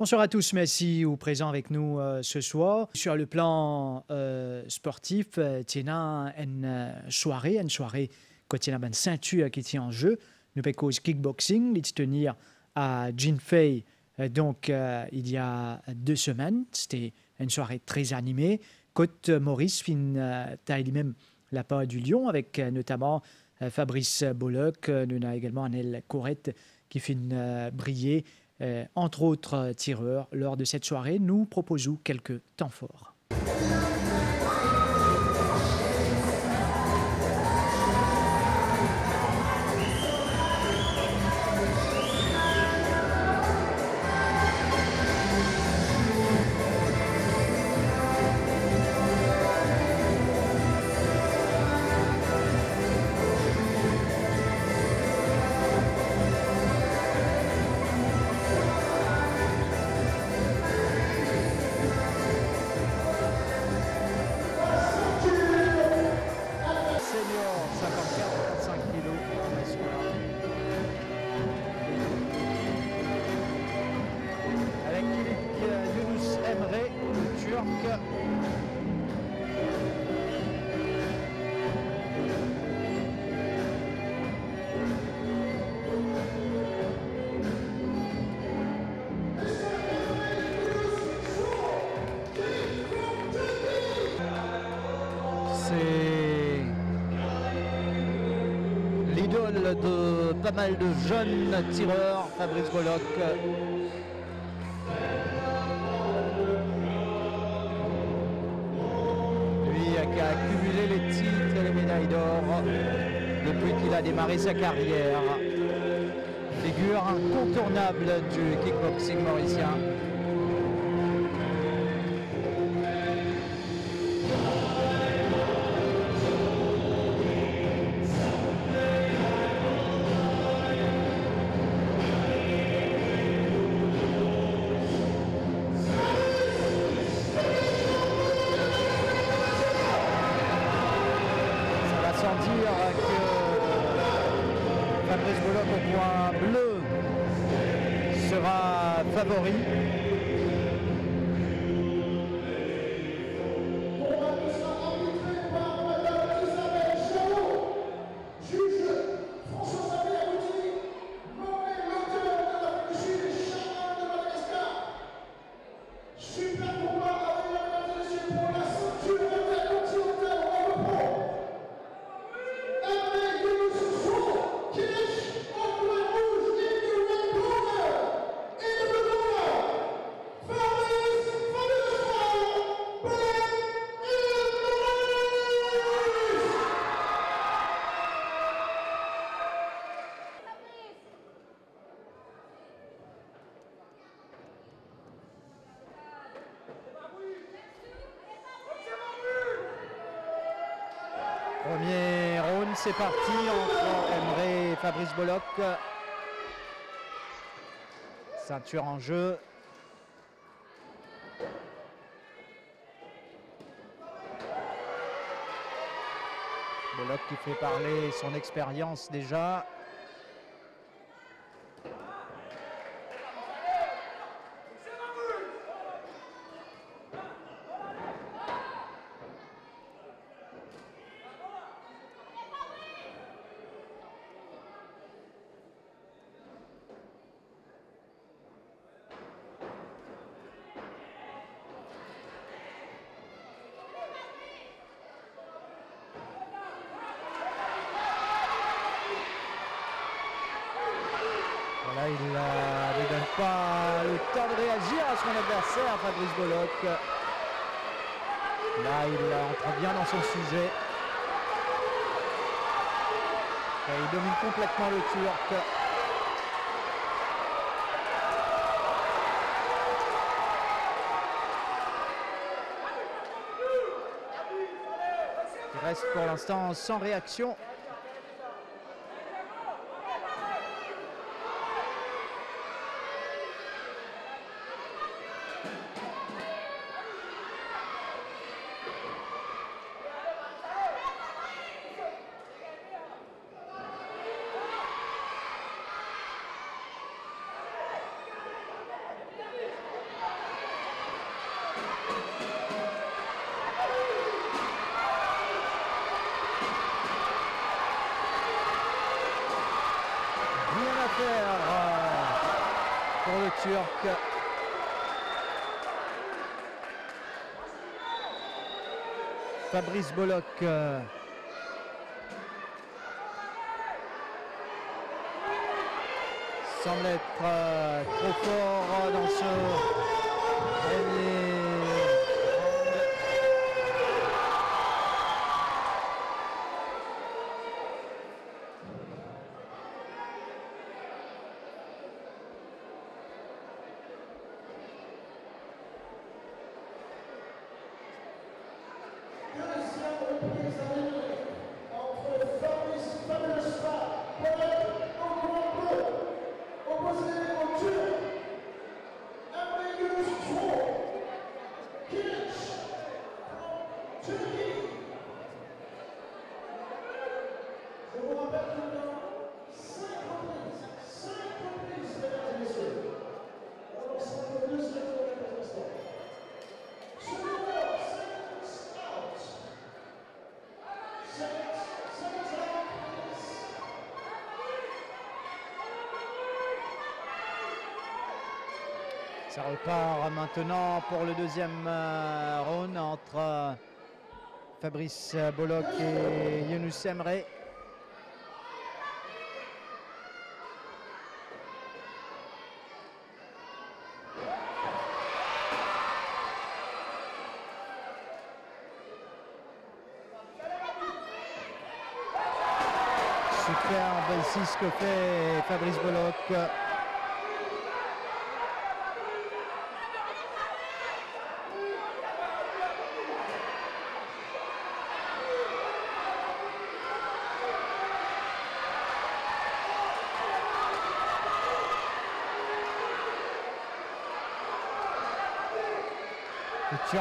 Bonsoir à tous, merci ou présents avec nous euh, ce soir. Sur le plan euh, sportif, euh, Tina une euh, soirée, une soirée quand il y a une ceinture qui est en jeu. Nous cause kickboxing, il tenir à Jinfei euh, donc euh, il y a deux semaines. C'était une soirée très animée. Côte Maurice fin euh, taille même la part du Lion avec euh, notamment euh, Fabrice Bollock. Euh, Nous avons également Anel Corrette qui fin euh, briller euh, entre autres euh, tireurs. Lors de cette soirée, nous proposons quelques temps forts. Pas mal de jeunes tireurs, Fabrice Bollock. Lui qui a accumulé les titres et les médailles d'or depuis qu'il a démarré sa carrière. Figure incontournable du kickboxing mauricien. C'est parti entre Emre et Fabrice Bollock. Ceinture en jeu. Bollock qui fait parler son expérience déjà. Voilà, il euh, ne donne pas le temps de réagir à son adversaire, Fabrice Bollock. Là, il euh, entre bien dans son sujet. Et il domine complètement le Turc. Il reste pour l'instant sans réaction. Fabrice Bollock. euh, semble être euh, trop fort dans ce premier Ça repart maintenant pour le deuxième euh, round entre euh, Fabrice Bollock et Younous Emre. Superbe ici ce que fait Fabrice Bollock. Qui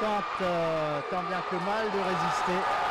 tente tant bien que mal de résister.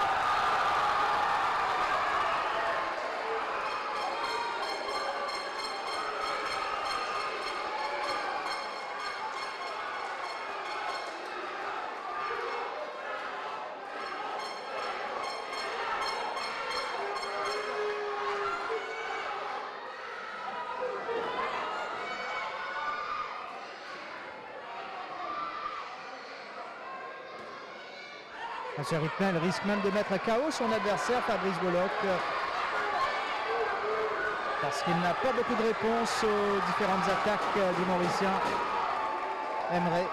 À ce rythme, elle risque même de mettre à KO son adversaire, Fabrice Bollock. Parce qu'il n'a pas beaucoup de réponses aux différentes attaques euh, du Mauricien. Emre.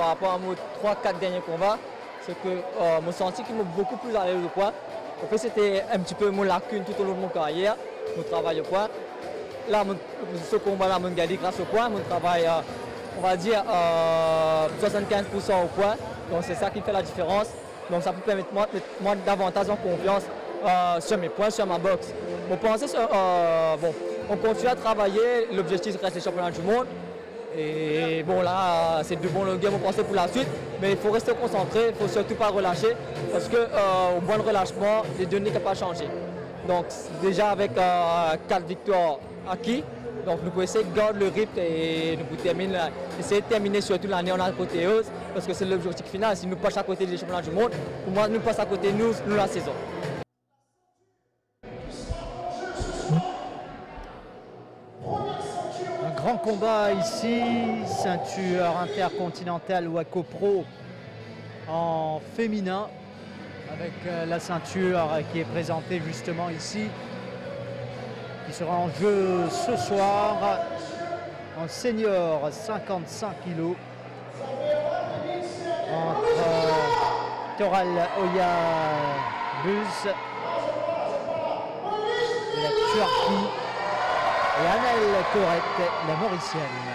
Par rapport à mes 3-4 derniers combats, c'est que euh, me senti qu'il m'a beaucoup plus à l'aise au poids. En fait, c'était un petit peu mon lacune tout au long de mon carrière, mon travail au poids. Là, ce combat-là, mon gagné grâce au poids, mon travail, euh, on va dire, 75% au poids. Donc, c'est ça qui fait la différence. Donc, ça peut permettre moi, moi davantage en confiance sur mes points, sur ma boxe. Mon pensée, bon, on continue à travailler. L'objectif reste les championnats du monde. Et bon là, c'est de bon game, on pensait pour la suite, mais il faut rester concentré, il ne faut surtout pas relâcher, parce qu'au euh, bon relâchement, les données n'ont pas changé. Donc déjà avec euh, 4 victoires acquis, donc nous pouvons essayer de garder le rythme et nous pouvons essayer de terminer surtout l'année en apothéose, parce que c'est l'objectif final. Si nous passons à côté des championnats du monde, pour moi, nous passons à côté nous, nous la saison. Grand combat ici, ceinture intercontinentale Waco Pro en féminin avec euh, la ceinture qui est présentée justement ici qui sera en jeu ce soir en senior 55 kg entre Toral Oya Buz de la Turquie et Annelle Corrette, la Mauricienne.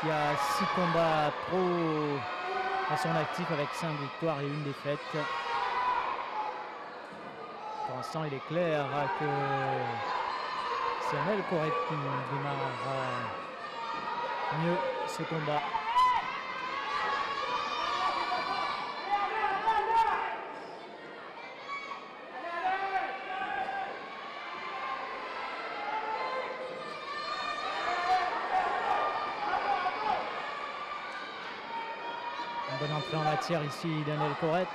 Qui a six combats pro à son actif avec cinq victoires et une défaite. Pour l'instant, il est clair que c'est Amel Corret qui démarre mieux ce combat. Ici, Daniel Corrette.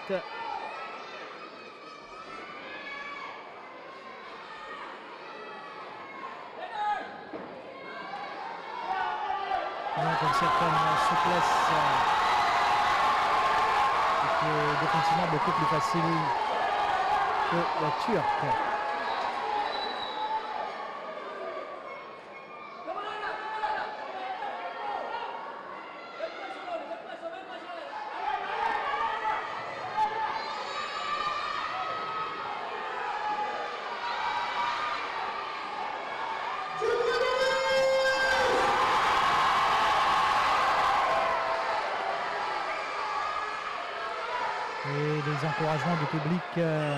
Donc une certaine souplesse est définitivement beaucoup plus facile que la turque. et des encouragements public. Euh,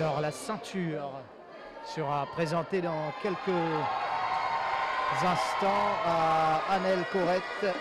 Alors la ceinture sera présentée dans quelques instants à Anel Corrette.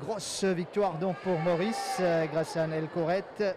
Grosse victoire donc pour Maurice euh, grâce à Anel Corrette.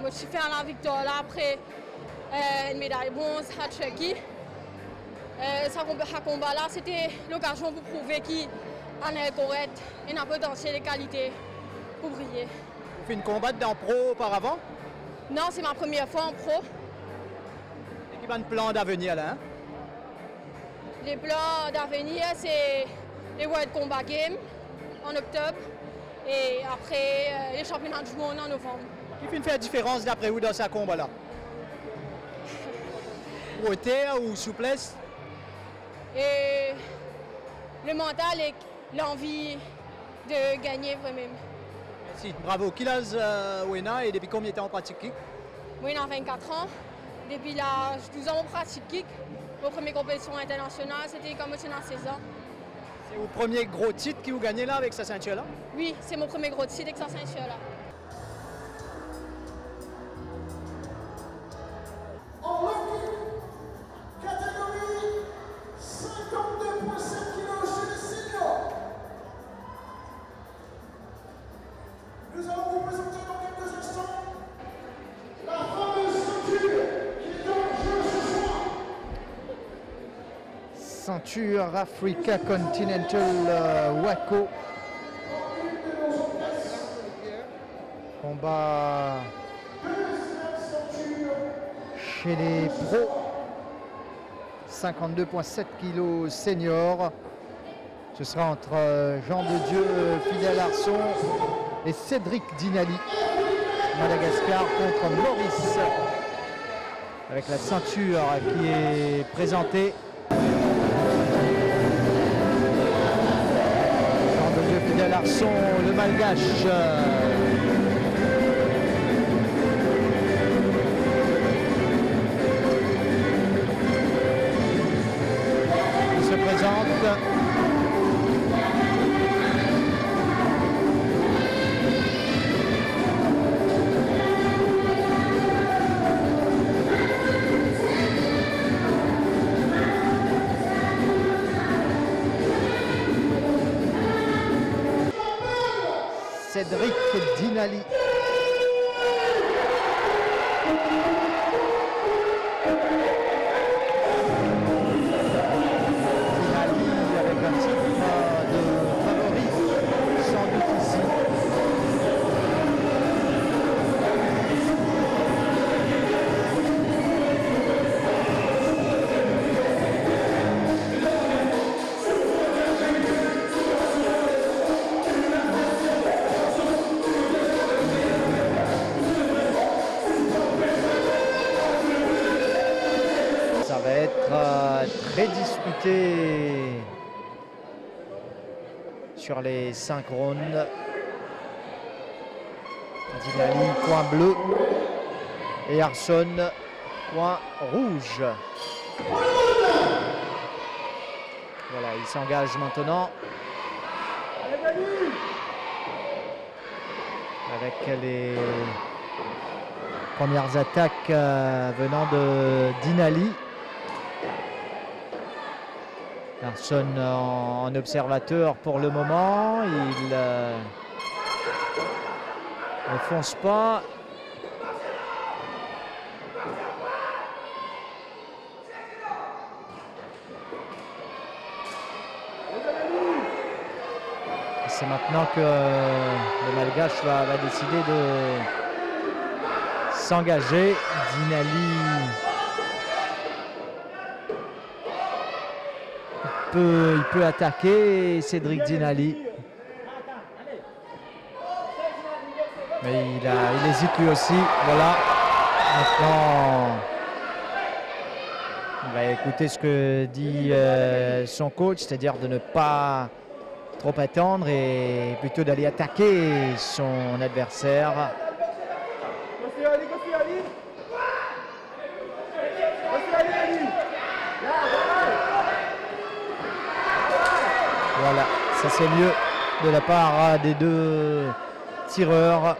Moi, je suis fait à la victoire là après euh, une médaille bronze à Chucky. Euh, ça combat, combat là, c'était l'occasion pour prouver qu'il en est correct et a potentiel et qualité pour briller. Vous faites une combattre dans pro auparavant? Non, c'est ma première fois en pro. Et qui va un plan d'avenir là hein? Les plans d'avenir, c'est les World Combat Games en octobre et après euh, les championnats du monde en novembre. Qui fait une faire la différence d'après vous dans ce combat là Hauteur ou souplesse? Et le mental et l'envie de gagner vraiment. Merci, bravo. Qui l'a euh, Wena et depuis combien de temps en pratique kick? J'ai 24 ans. Depuis l'âge de 12 ans, on pratique kick. Aux premières compétitions internationales, c'était j'étais à 16 ans. C'est vos premier gros titre qui vous gagnez là avec sa ceinture là Oui, c'est mon premier gros titre avec sa ceinture Ceinture Africa Continental euh, Waco. Combat chez les pros. 52,7 kg senior. Ce sera entre euh, Jean de Dieu, euh, Fidel Arson et Cédric Dinali. Madagascar contre Maurice. Avec la ceinture qui est présentée. Le malgache. Sur les 5 rounds. Dinali, coin bleu. Et Arson, coin rouge. Voilà, il s'engage maintenant. Avec les premières attaques euh, venant de Dinali. Larson en, observateur pour le moment. Il euh, ne fonce pas. C'est maintenant que euh, le Malgache va décider de s'engager. Dinali il peut attaquer Cédric Dinali. Mais il, hésite lui aussi. Voilà. On va écouter ce que dit euh, son coach, c'est-à-dire de ne pas trop attendre et plutôt d'aller attaquer son adversaire. Voilà, ça c'est mieux de la part euh, des deux tireurs.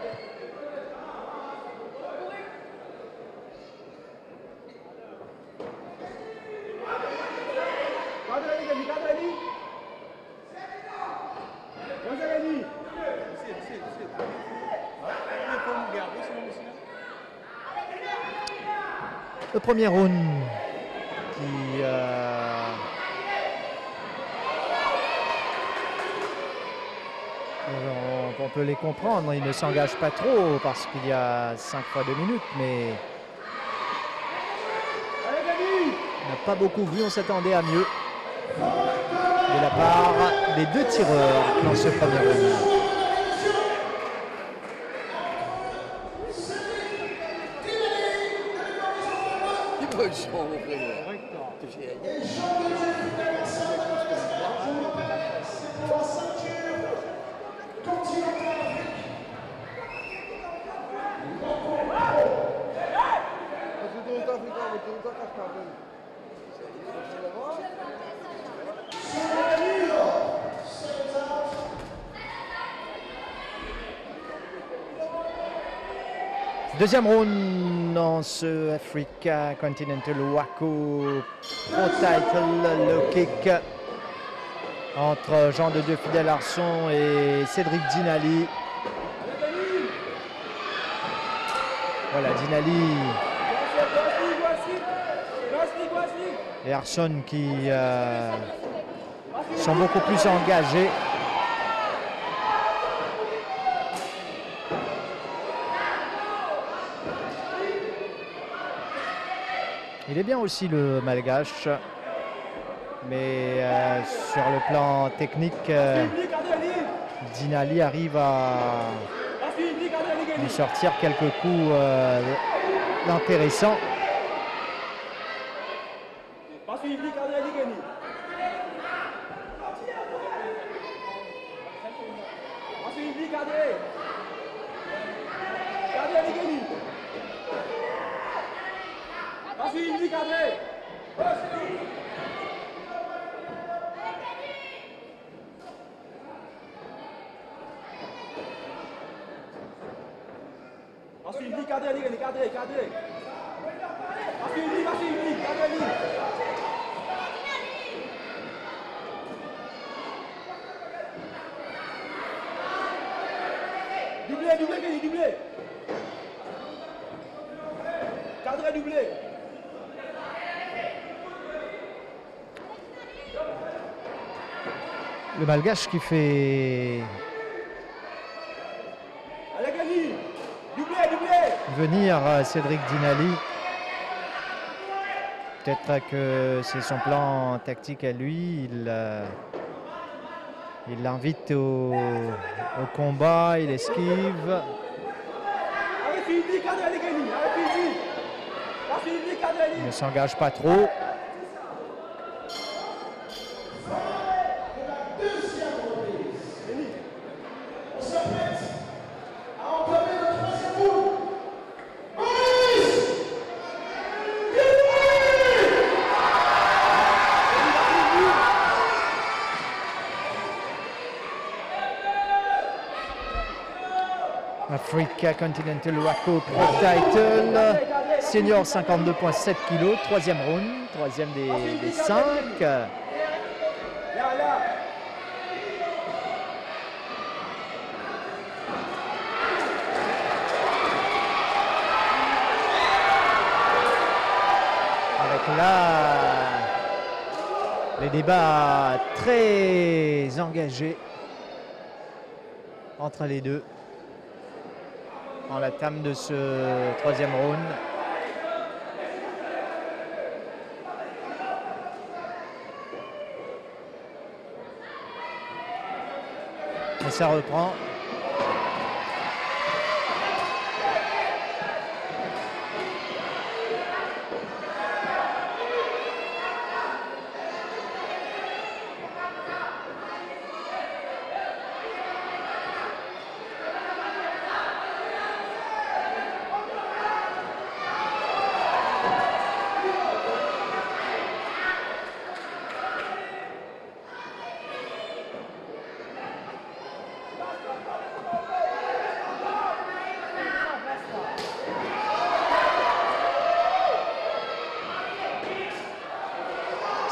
Le premier round peut les comprendre, ils ne s'engagent pas trop parce qu'il y a 5 fois 2 minutes, mais on n'a pas beaucoup vu, on s'attendait à mieux de la part des deux tireurs dans ce premier round. Deuxième round dans ce Africa Continental Waco Pro Title, le kick entre Jean de Dieu Fidel Arson et Cédric Dinali. Voilà, Dinali et Arson qui euh, sont beaucoup plus engagés. Bien aussi le malgache. Mais euh, sur le plan technique, euh, Dinali arrive à lui sortir quelques coups euh, intéressants. Doublé, doublé, Kenny, doublé. Cadré, doublé. Le Malgache qui fait Allez, Kenny. Doublé, doublé. Venir euh, Cédric Dinali. Peut-être que c'est son plan tactique à lui. Il euh, l'invite au, au combat, il esquive. Il ne s'engage pas trop. On s'apprête à entamer le troisième round. Maurice Continental Waco Pro Title. Senior 52.7 kg, troisième round, troisième des, des cinq. Là les débats très engagés entre les deux en la tame de ce troisième round. Et ça reprend.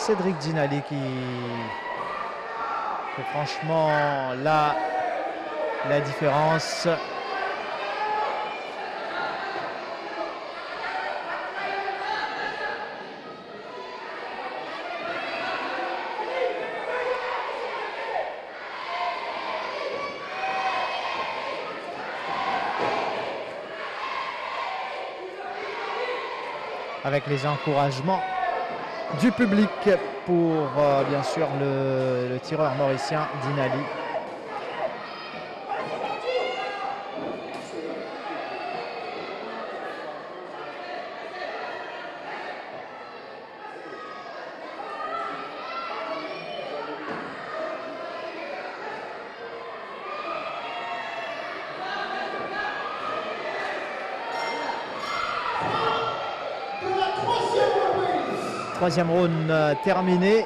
Cédric Dinali qui franchement là la différence. Avec les encouragements du public pour euh, bien sûr le, le tireur mauricien Dinali. Troisième round euh, terminé.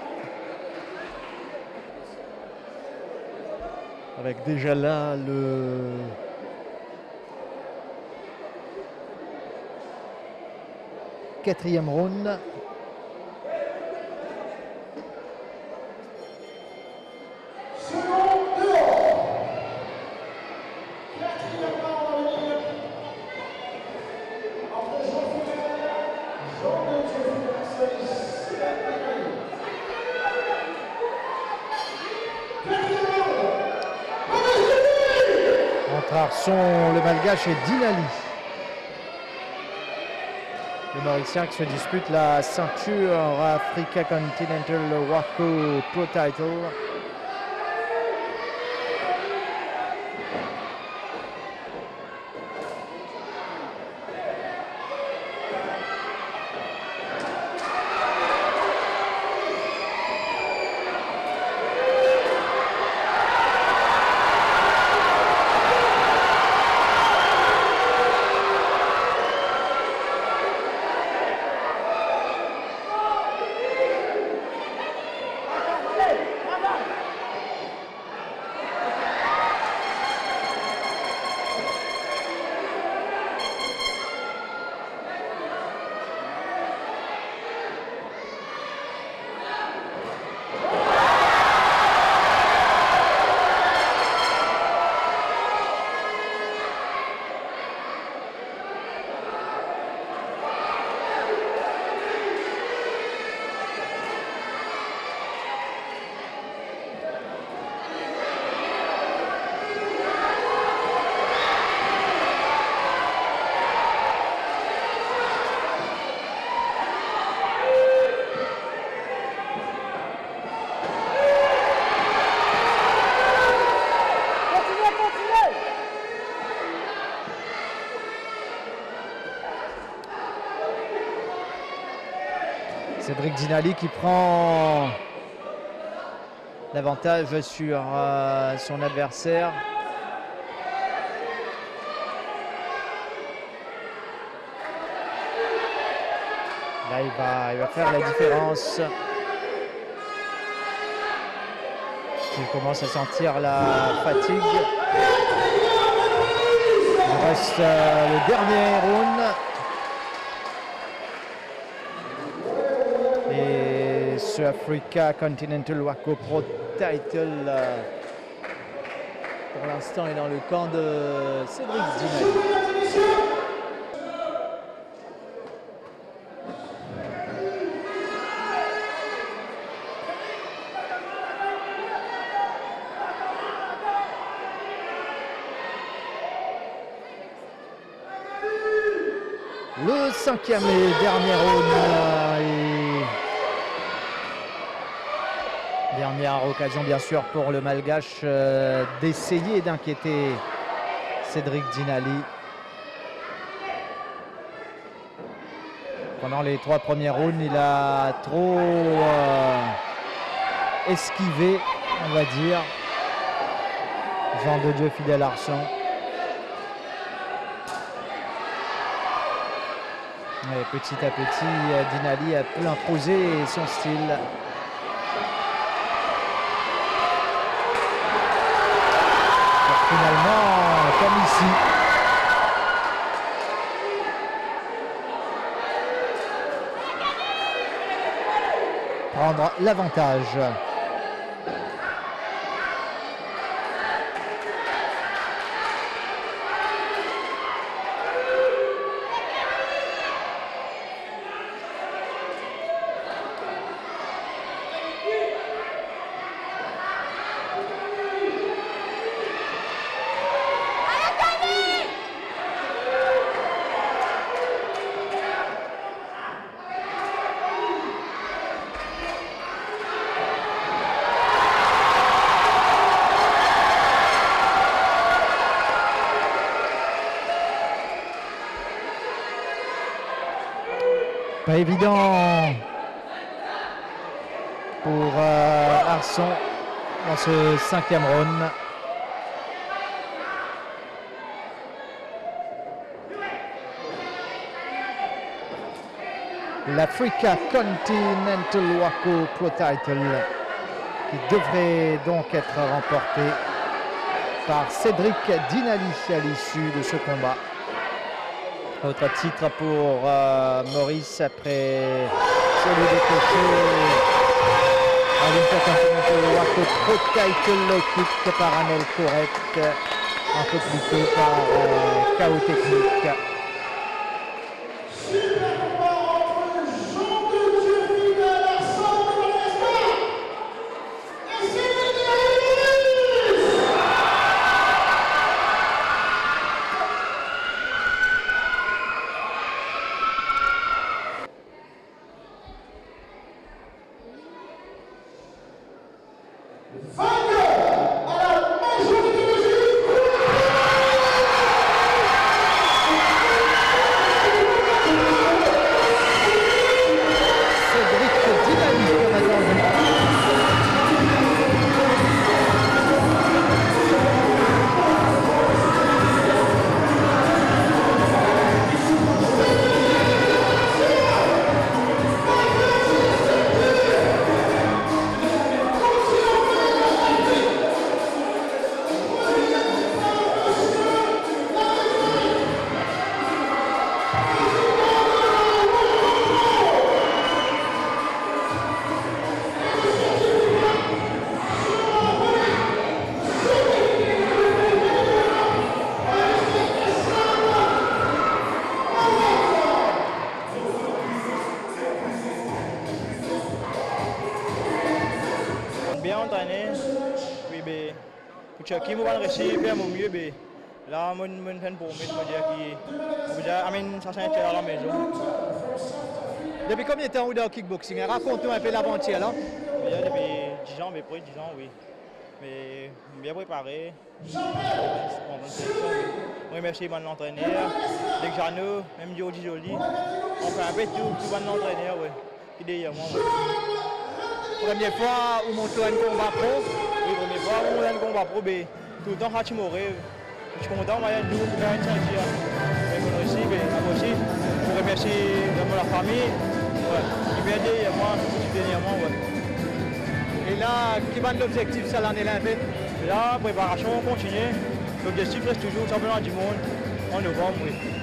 Avec déjà là le quatrième round. Malgache et Dinali. Le Mauricien qui se dispute la ceinture Africa Continental Waco Pro Title. Dinali qui prend l'avantage sur euh, son adversaire. Là, il va, il va faire la différence. Il commence à sentir la fatigue. Il reste euh, le dernier round. Africa Continental Waco Pro Title, euh, pour l'instant, est dans le camp de Cédric Dinali. Le cinquième et dernier round. euh, et Occasion bien sûr pour le Malgache euh, d'essayer d'inquiéter Cédric Dinali. Pendant les trois premiers rounds, il a trop euh, esquivé, on va dire. Jean de Dieu fidèle Arson. Et petit à petit, euh, Dinali a pu imposer son style. Pour finalement, prendre l'avantage. Évident pour euh, Arson dans ce cinquième round. L'Africa Continental Waco Pro Title qui devrait donc être remporté par Cédric Dinali à l'issue de ce combat. Autre titre pour euh, Maurice après celui kick par Anel Correct un peu plus tôt par euh, KO Technique. Vai combien de temps vous êtes au kickboxing Raconte-nous un peu l'aventure là. Déjà depuis 10 ans, mais pour 10 ans, oui. Mais bien préparé. Je remercie mon entraîneur, Dès que Jeannot, même Jody Jolie. On fait un peu tout, tout bon entraîneur, oui. Qui est derrière moi. Première fois où montez un combat pro. Oui, première fois, on a un combat pro, mais tout le temps, quand tu mourrais, je suis content, moi, il y a un jour, il y a un changement. Mais moi aussi, mais moi aussi, je remercie vraiment la famille. Ouais. Qui m'a aidé, moi, dernièrement, ouais. Et là, qui va l'objectif ça l'année là Et Là, préparation, on continue. L'objectif reste toujours championnat du monde en novembre, oui.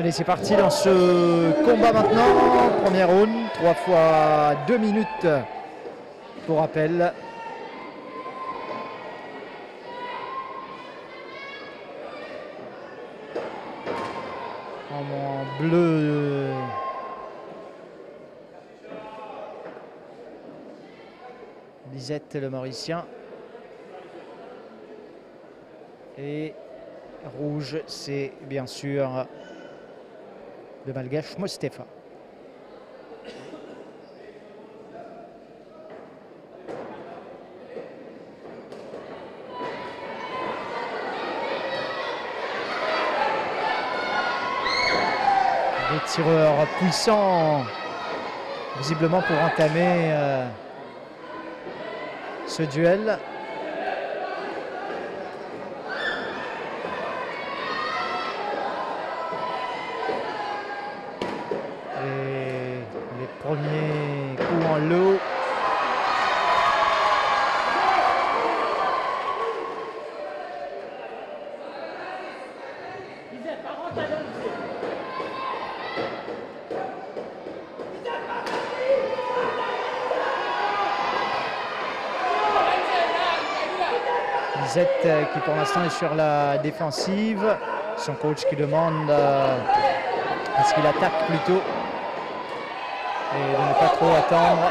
Allez, c'est parti dans ce combat maintenant. Première round, 3 fois 2 minutes pour rappel. En, bleu. Lisette le Mauricien. Et rouge, c'est bien sûr le malgache Mostefa. Des tireurs puissants, visiblement pour entamer euh, ce duel. Et les premiers coups en lot. Lisette euh, pour l'instant est sur la défensive. Son coach qui demande euh, ce qu'il attaque plutôt? Et de ne pas trop attendre.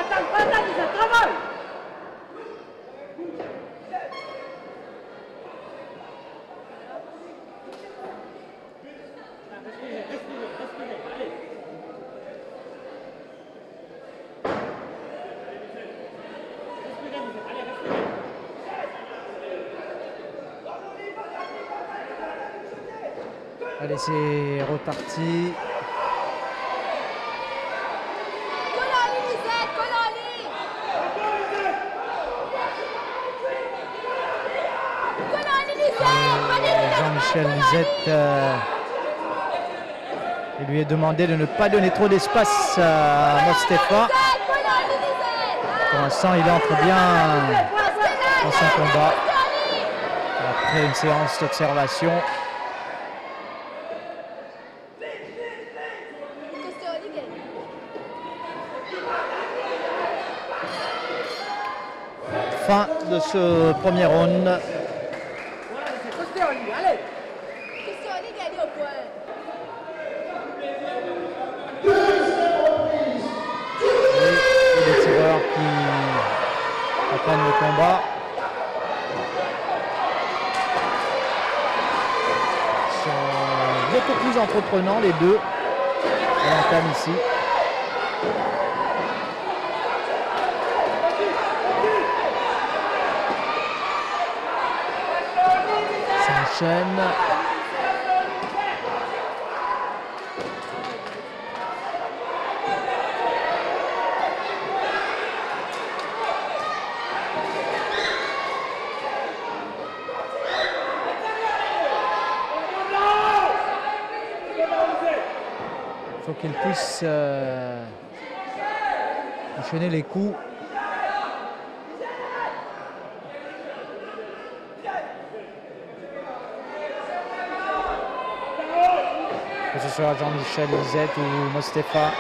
C'est reparti. Jean-Michel Lisette. euh, il lui est demandé de ne pas donner trop d'espace à Mostefa. Pour l'instant, il entre bien dans son combat. Après une séance d'observation, de ce premier round. Les tireurs qui apprennent le combat. Sont beaucoup plus entreprenants les deux. Ici. Il faut qu'il puisse euh, enchaîner les coups. Jean-Michel Lisette ou Mostefa.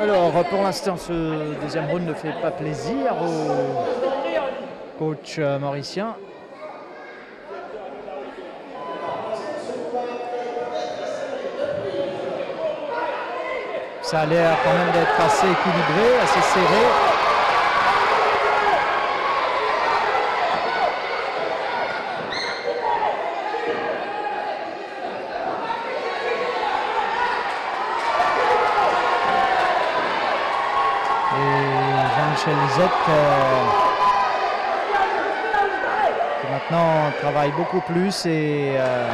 Alors pour l'instant ce deuxième round ne fait pas plaisir au coach euh, mauricien. Ça a l'air quand même d'être assez équilibré, assez serré. Et Euh, qui maintenant travaille beaucoup plus et euh,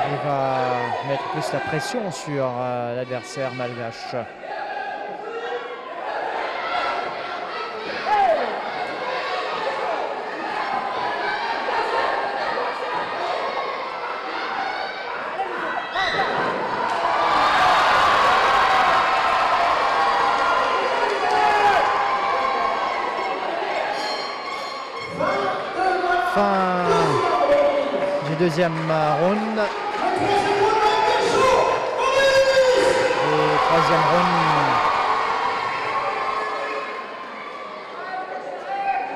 arrive à mettre plus la pression sur euh, l'adversaire malgache. Deuxième round. Et troisième round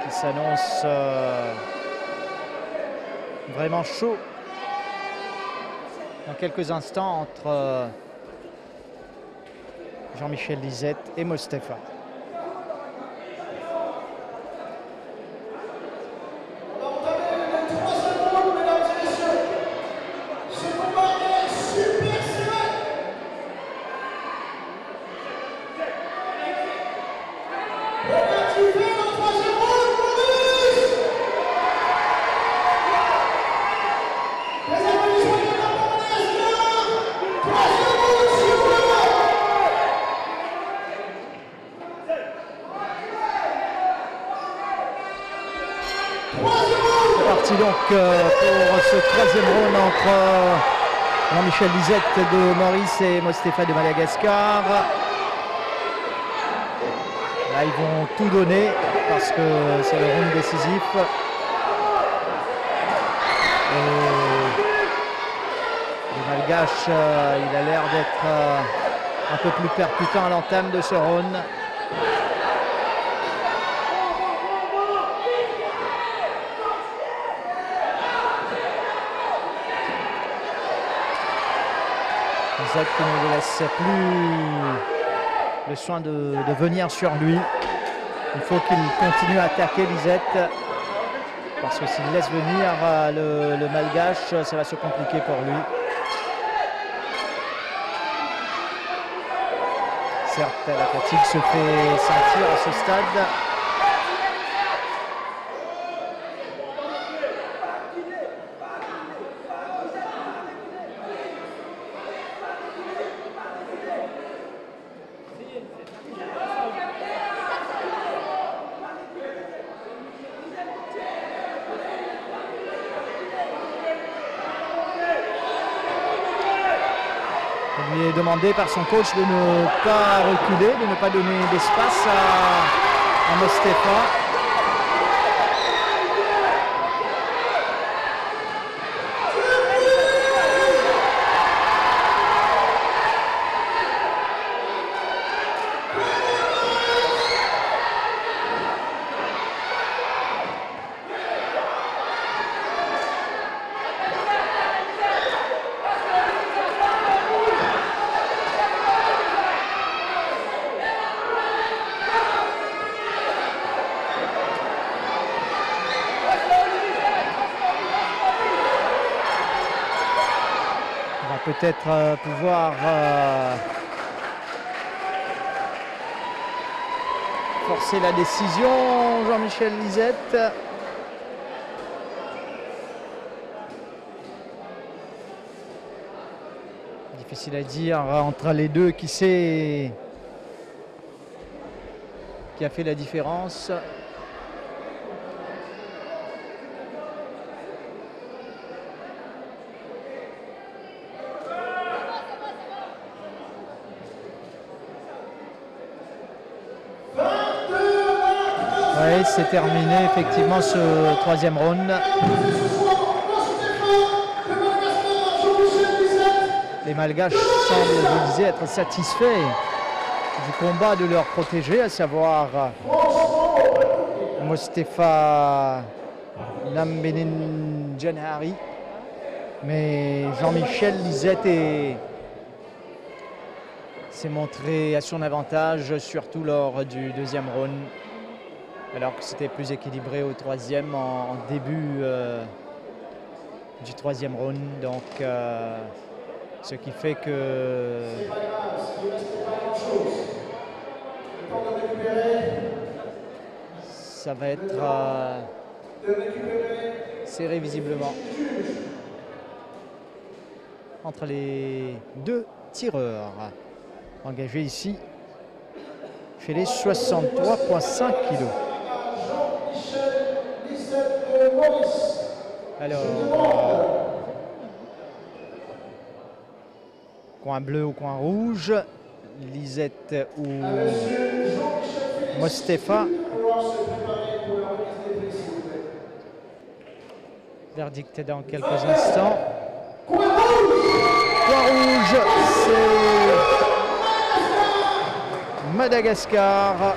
qui s'annonce euh, vraiment chaud dans quelques instants entre euh, Jean-Michel Lisette et Mostefa. Pour ce troisième round entre euh, Jean-Michel Lisette de Maurice et Mostefa de Madagascar. Là, ils vont tout donner parce que c'est le round décisif. Et le Malgache, euh, il a l'air d'être euh, un peu plus percutant à l'entame de ce round. Lisette qui ne laisse plus le soin de, de venir sur lui. Il faut qu'il continue à attaquer Lisette. Parce que s'il laisse venir euh, le, le malgache, ça va se compliquer pour lui. Certes, la fatigue se fait sentir à ce stade. Il est demandé par son coach de ne pas reculer, de ne pas donner d'espace à, à. Peut-être euh, pouvoir euh, forcer la décision, Jean-Michel Lisette. Difficile à dire entre les deux qui sait qui a fait la différence. C'est terminé effectivement ce troisième round. Les Malgaches semblent, je disais, être satisfaits du combat de leur protégé, à savoir Mostefa Nambenin Janhari. Mais Jean-Michel Lisette est- s'est montré à son avantage, surtout lors du deuxième round alors que c'était plus équilibré au troisième en, début euh, du troisième round. Donc, euh, ce qui fait que ça va être euh, serré visiblement entre les deux tireurs engagés ici chez les 63,5 kilos. Alors, euh, coin bleu ou coin rouge, Lisette ou Mostefa. Verdict dans quelques instants. Coin rouge, c'est Madagascar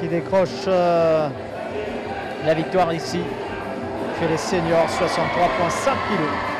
qui décroche euh, la victoire ici chez les seniors 63,5 kilos.